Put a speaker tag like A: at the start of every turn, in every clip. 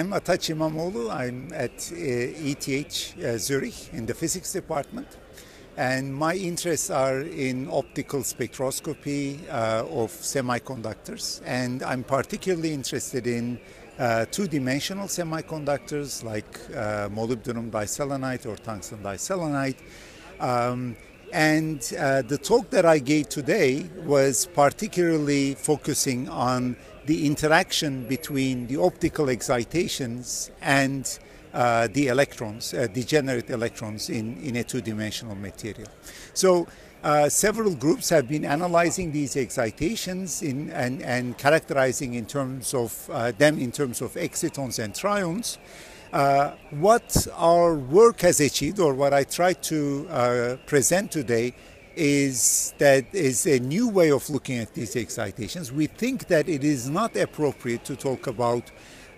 A: I'm Ataç İmamoğlu. I'm at uh, ETH uh, Zurich in the physics department. And my interests are in optical spectroscopy uh, of semiconductors. And I'm particularly interested in uh, two-dimensional semiconductors like uh, molybdenum diselenide or tungsten diselenide. Um, and uh, the talk that I gave today was particularly focusing on the interaction between the optical excitations and uh, the electrons, uh, degenerate electrons in, in a two-dimensional material. So uh, several groups have been analyzing these excitations in, and, and characterizing in terms of uh, them in terms of excitons and trions. Uh, what our work has achieved, or what I try to uh, present today, is that is a new way of looking at these excitations. We think that it is not appropriate to talk about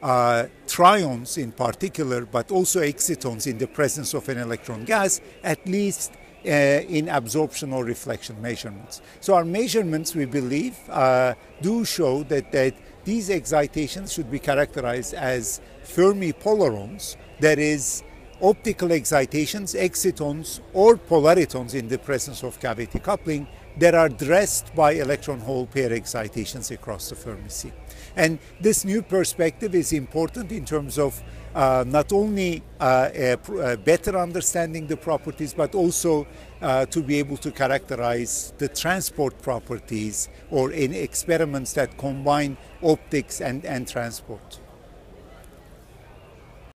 A: uh, trions in particular, but also excitons in the presence of an electron gas, at least uh, in absorption or reflection measurements. So our measurements, we believe, uh, do show that, that these excitations should be characterized as Fermi polarons, that is, optical excitations, excitons, or polaritons in the presence of cavity coupling that are dressed by electron hole pair excitations across the Fermi sea. And this new perspective is important in terms of uh, not only uh, a better understanding the properties, but also uh, to be able to characterize the transport properties or in experiments that combine optics and, and transport.